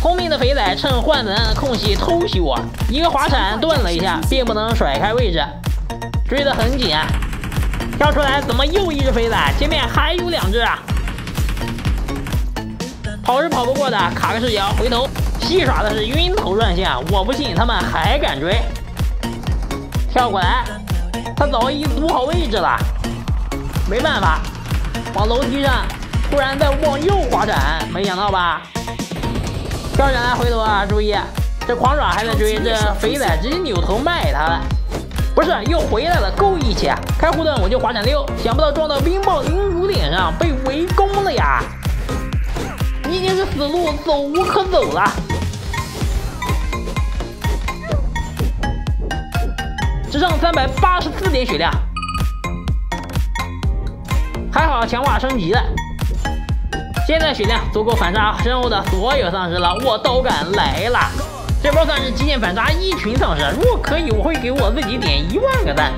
聪明的肥仔趁换能空隙偷袭我，一个滑铲顿了一下，并不能甩开位置，追得很紧。跳出来怎么又一只肥仔？前面还有两只啊！跑是跑不过的，卡个视角，回头戏耍的是晕头转向，我不信他们还敢追。跳过来，他早已堵好位置了，没办法，往楼梯上，突然再往右滑铲，没想到吧？跳下来回头啊，注意，这狂爪还在追，这肥仔直接扭头卖他了，不是又回来了，够义气啊！开护盾我就滑铲溜，想不到撞到冰暴领主脸上，被围攻了呀！你已经是死路走无可走了。只剩三百八十四点血量，还好强化升级了，现在血量足够反杀身后的所有丧尸了。我刀杆来了，这波算是极限反杀一群丧尸，如果可以，我会给我自己点一万个赞。